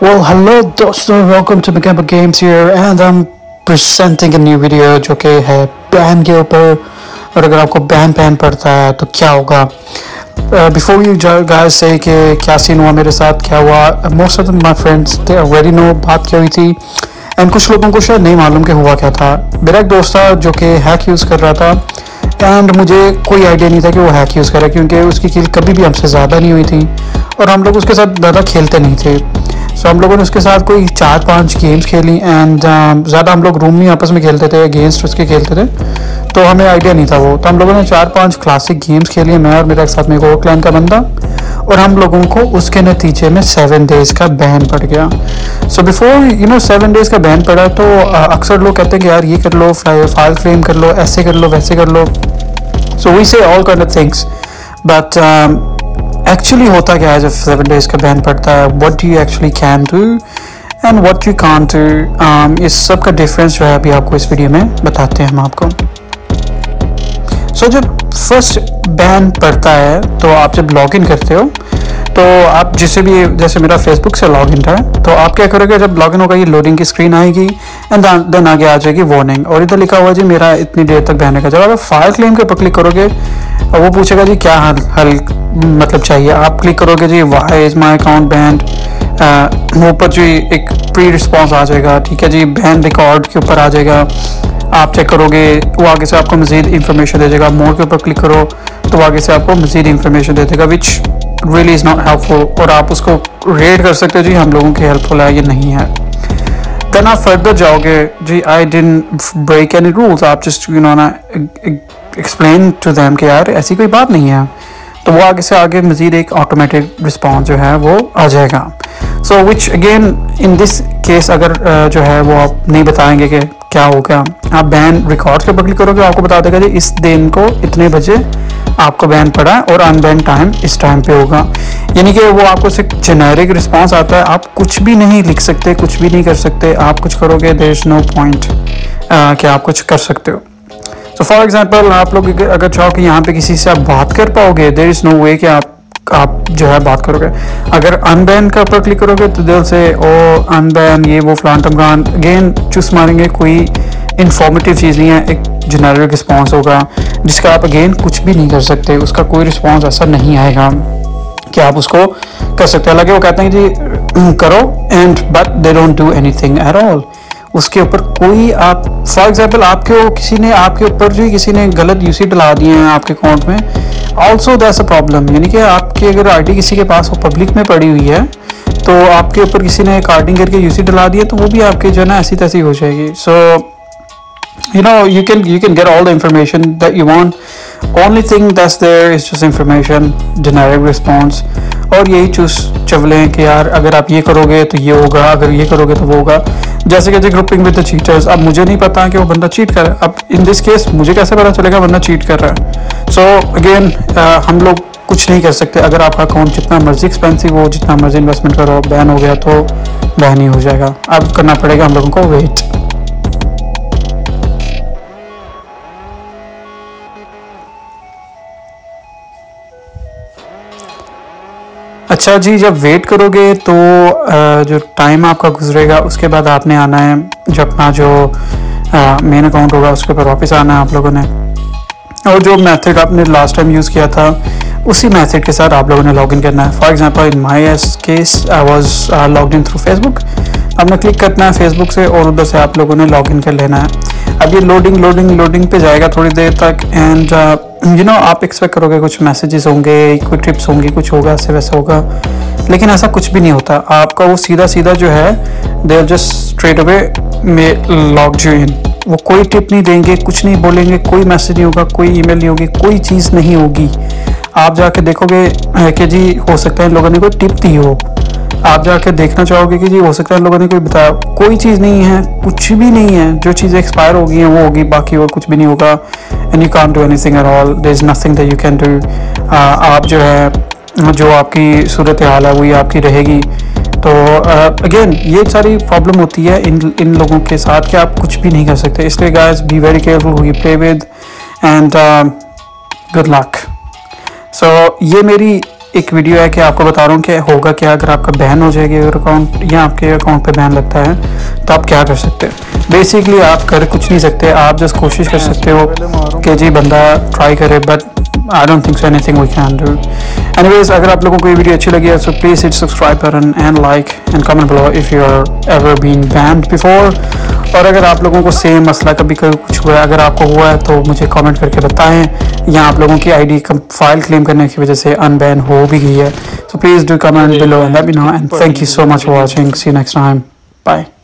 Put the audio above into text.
Well, hello दोस्तों welcome to Macamba Games here and I'm presenting a new video जो कि है ban के ऊपर और अगर आपको बैन बैन पड़ता है तो क्या होगा? बिफोर यू गाइस से कि क्या सीन हुआ मेरे साथ क्या हुआ most of my friends they already know बात क्या हुई थी एंड कुछ लोगों को शायद नहीं मालूम कि हुआ क्या था। मेरा एक दोस्त था जो कि हैक यूज़ कर रहा था एंड मुझे कोई आइडिया नहीं था कि वो हैक यूज़ कर रहा है क्योंकि उसकी किल कभी भी हमसे ज़्यादा नहीं हुई थी और हम लोग उसके साथ ज़्यादा खेलते नहीं थे। सो so, हम लोगों ने उसके साथ कोई चार पाँच गेम्स खेली एंड uh, ज़्यादा हम लोग रूम में आपस में खेलते थे अगेंस्ट उसके खेलते थे तो हमें आइडिया नहीं था वो। तो हम लोगों ने चार पाँच क्लासिक गेम्स खेली मैं और मेरे साथ में एक और क्लैन का बंदा और हम लोगों को उसके नतीजे में सेवन डेज़ का बैन पड़ गया। So before you know seven days का बैन पड़ा तो अक्सर लोग कहते हैं कि यार ये कर लो फ़ाइल फ्रेम कर लो ऐसे कर लो वैसे कर लो। So we say all kind of things but actually होता क्या है जब सेवन डेज़ का बैन पड़ता है? What you actually can do and what you can do इस सब का डिफरेंस जो है अभी आपको इस वीडियो में बताते हैं हम आपको। सो so, जब फ़र्स्ट बैन पड़ता है तो आप जब लॉग इन करते हो तो आप जिसे भी जैसे मेरा फेसबुक से लॉग इन था तो आप क्या करोगे? जब लॉग इन होगा ये लोडिंग की स्क्रीन आएगी एंड देन आगे आ जाएगी वार्निंग और इधर लिखा हुआ जी, मेरा इतनी देर तक बहने का जब आप फ़ाइल क्लेम के ऊपर क्लिक करोगे, और वो पूछेगा, जी, क्या हल हल मतलब चाहिए? आप क्लिक करोगे, जी why is my account banned वो ऊपर जी एक प्री रिस्पॉन्स आ जाएगा, ठीक है, जी बैंड रिकॉर्ड के ऊपर आ जाएगा। आप चेक करोगे, वो आगे से आपको मजीद इंफॉर्मेशन दे देगा। मोड के ऊपर क्लिक करो तो आगे से आपको मजीद इंफॉर्मेशन दे देगा which really is not helpful और आप उसको रेड कर सकते हो, जी, हम लोगों की हेल्पफुल है, ये नहीं है। देन आप फर्दर जाओगे जी I didn't break any rules आप जस्ट यू नो ना एक्सप्लेन टू दैम कि यार, ऐसी कोई बात नहीं है। तो वो आगे से आगे मजीद एक ऑटोमेटिक रिस्पॉन्स जो है वो आ जाएगा। So which again in this case अगर जो है वो आप नहीं बताएँगे कि क्या हो गया। आप बैन रिकॉर्ड के ऊपर करोगे, आपको बता देगा जी, इस दिन को इतने बजे आपको बैन पड़ा है और अनबैन टाइम इस टाइम पे होगा। यानी कि वो आपको सिर्फ़ जेनेरिक रिस्पांस आता है। आप कुछ भी नहीं लिख सकते, कुछ भी नहीं कर सकते। आप कुछ करोगे देर इज़ नो पॉइंट कि आप कुछ कर सकते हो। तो फॉर एग्ज़ाम्पल आप लोग अगर चाहो कि यहाँ पे किसी से आप बात कर पाओगे देर इज़ नो वे कि आप आप जो है बात करोगे। अगर अनबैन का ऊपर क्लिक करोगे तो दिल से, ओ अनबैन ये वो फ्लान अगेन चूस मारेंगे, कोई इंफॉर्मेटिव चीज़ नहीं है। एक जेनरिक रिस्पॉन्स होगा, जिसका आप अगेन कुछ भी नहीं कर सकते, उसका कोई रिस्पॉन्स ऐसा नहीं आएगा कि आप उसको कर सकते। हालाँकि वो कहते हैं जी करो and but they don't do anything at all उसके ऊपर कोई आप फॉर एग्ज़ाम्पल आपके किसी ने, आपके ऊपर जो किसी ने गलत यूसी डला दिए हैं आपके अकाउंट में ऑल्सो दैट्स अ प्रॉब्लम यानी कि आपकी अगर आईडी किसी के पास वो पब्लिक में पड़ी हुई है तो आपके ऊपर किसी ने कार्डिंग करके यूसी डला दिया तो वो भी आपके जो है ना, ऐसी तैसी हो जाएगी। सो you know you can you can get all the information that you want. Only thing that's there is just information generic response. और यही चूस चवलें कि यार अगर आप ये करोगे तो ये होगा अगर ये करोगे तो वो होगा। जैसे कि ग्रुपिंग विद द चीटर्स अब मुझे नहीं पता कि वो बंदा चीट कर रहा है। अब इन दिस केस मुझे कैसे पता चलेगा बंदा चीट कर रहा है? सो so, अगेन uh, हम लोग कुछ नहीं कर सकते। अगर आपका अकाउंट जितना मर्ज़ी एक्सपेंसिव हो जितना मर्ज़ी इन्वेस्टमेंट करो बैन हो गया तो बैन ही हो जाएगा। अब करना पड़ेगा हम लोगों को वेट अच्छा जी, जब वेट करोगे तो जो टाइम आपका गुजरेगा, उसके बाद आपने आना है, जो अपना जो मेन अकाउंट होगा, उसके ऊपर वापस आना है आप लोगों ने। और जो मेथड आपने लास्ट टाइम यूज़ किया था, उसी मेथड के साथ आप लोगों ने लॉगिन करना है। For example in my case I was log in through Facebook आपने क्लिक करना है फेसबुक से और उधर से आप लोगों ने लॉगिन कर लेना है। अब ये लोडिंग लोडिंग लोडिंग पे जाएगा थोड़ी देर तक एंड यू नो आप एक्सपेक्ट करोगे कुछ मैसेजेस होंगे, कोई टिप्स होंगी, कुछ होगा, ऐसे वैसा होगा। लेकिन ऐसा कुछ भी नहीं होता। आपका वो सीधा सीधा जो है they are just straight away में लॉग जो इन वो कोई टिप नहीं देंगे, कुछ नहीं बोलेंगे, कोई मैसेज नहीं होगा, कोई ईमेल नहीं होगी, कोई चीज़ नहीं होगी। आप जाके देखोगे कि जी, हो सकता है लोगों ने कोई टिप दी हो। आप जाकर देखना चाहोगे कि जी हो सकता है लोगों ने कोई बताया। कोई चीज़ नहीं है कुछ भी नहीं है। जो चीज़ें एक्सपायर हो गई हैं वो होगी बाकी और कुछ भी नहीं होगा। And you can do any at all there is nothing that you can do आप जो है जो आपकी सूरत हाल है वही आपकी रहेगी। तो अगेन uh, ये सारी प्रॉब्लम होती है इन इन लोगों के साथ कि आप कुछ भी नहीं कर सकते। इसलिए guys be very careful who you play with and good luck so ये मेरी एक वीडियो है कि आपको बता रहा हूँ कि होगा क्या अगर आपका बैन हो जाएगी अगर अकाउंट या आपके अकाउंट पे बैन लगता है तो आप क्या कर सकते हैं? बेसिकली आप कर कुछ नहीं सकते, आप जस्ट कोशिश कर सकते हो कि जी बंदा ट्राई करे but I don't think so anything we can do anyways अगर आप लोगों को ये वीडियो अच्छी लगी है so please it subscribe button and like and comment below if you are ever been banned before और अगर आप लोगों को सेम मसला कभी कभी कुछ हुआ है अगर आपको हुआ है तो मुझे कमेंट करके बताएँ। या आप लोगों की आईडी फ़ाइल क्लेम करने की वजह से अनबैन हो भी गई है। तो please do comment below and thank you so much for watching see next time watching.